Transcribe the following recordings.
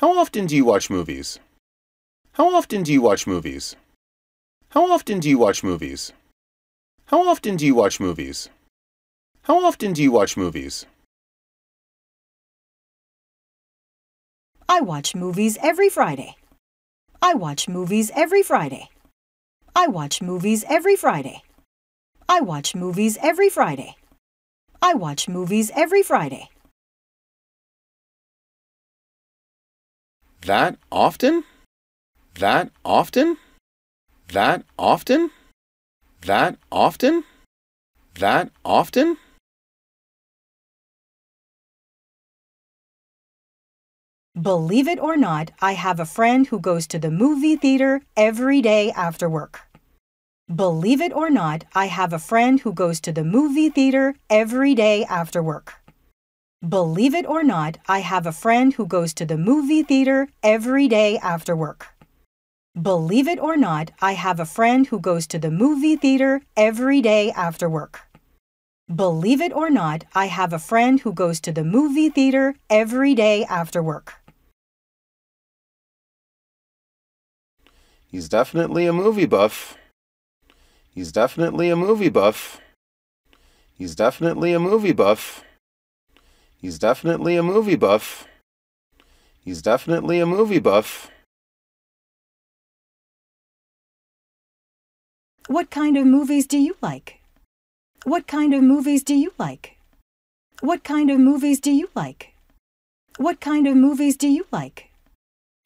How often do you watch movies? How often do you watch movies? How often do you watch movies? How often do you watch movies? How often do you watch movies? I watch movies every Friday. I watch movies every Friday. I watch movies every Friday. I watch movies every Friday. I watch movies every Friday. That often? That often? That often? That often? That often? Believe it or not, I have a friend who goes to the movie theater every day after work. Believe it or not, I have a friend who goes to the movie theater every day after work. Believe it or not, I have a friend who goes to the movie theater every day after work. Believe it or not, I have a friend who goes to the movie theater every day after work. Believe it or not, I have a friend who goes to the movie theater every day after work. He's definitely a movie buff. He's definitely a movie buff. He's definitely a movie buff. He's definitely a movie buff. He's definitely a movie buff. What kind of movies do you like? What kind of movies do you like? What kind of movies do you like? What kind of movies do you like?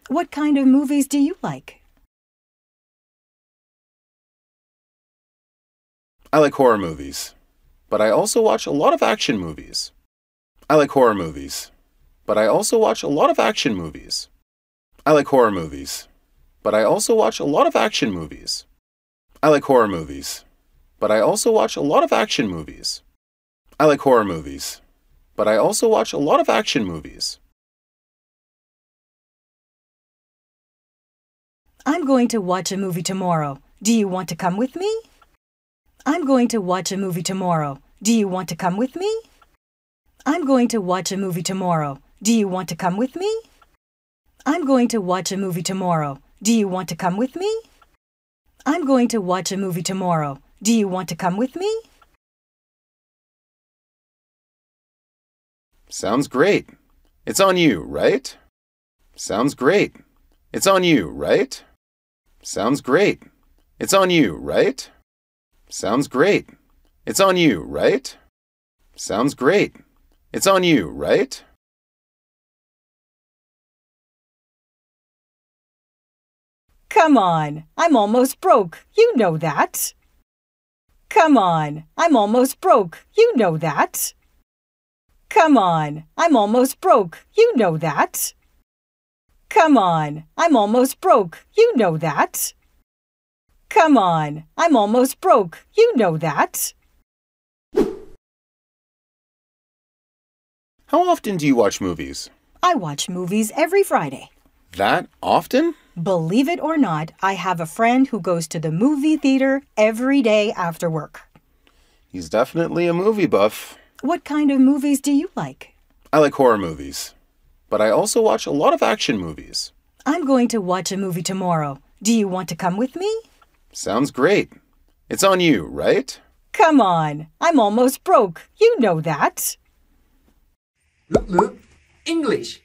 What kind of movies do you like? I like horror movies, but I also watch a lot of action movies. I like horror movies, but I also watch a lot of action movies. I like horror movies, but I also watch a lot of action movies. I like horror movies, but I also watch a lot of action movies. I like horror movies, but I also watch a lot of action movies. I'm going to watch a movie tomorrow. Do you want to come with me? I'm going to watch a movie tomorrow. Do you want to come with me? I'm going to watch a movie tomorrow. Do you want to come with me? I'm going to watch a movie tomorrow. Do you want to come with me? I'm going to watch a movie tomorrow. Do you want to come with me? Sounds great. It's on you, right? Sounds great. It's on you, right? Sounds great. It's on you, right? Sounds great. It's on you, right? Sounds great. It's on you, right? Come on, I'm almost broke. You know that. Come on, I'm almost broke. You know that. Come on, I'm almost broke. You know that. Come on, I'm almost broke. You know that. Come on, I'm almost broke. You know that. How often do you watch movies? I watch movies every Friday. That often? Believe it or not, I have a friend who goes to the movie theater every day after work. He's definitely a movie buff. What kind of movies do you like? I like horror movies, but I also watch a lot of action movies. I'm going to watch a movie tomorrow. Do you want to come with me? Sounds great. It's on you, right? Come on, I'm almost broke. You know that. English.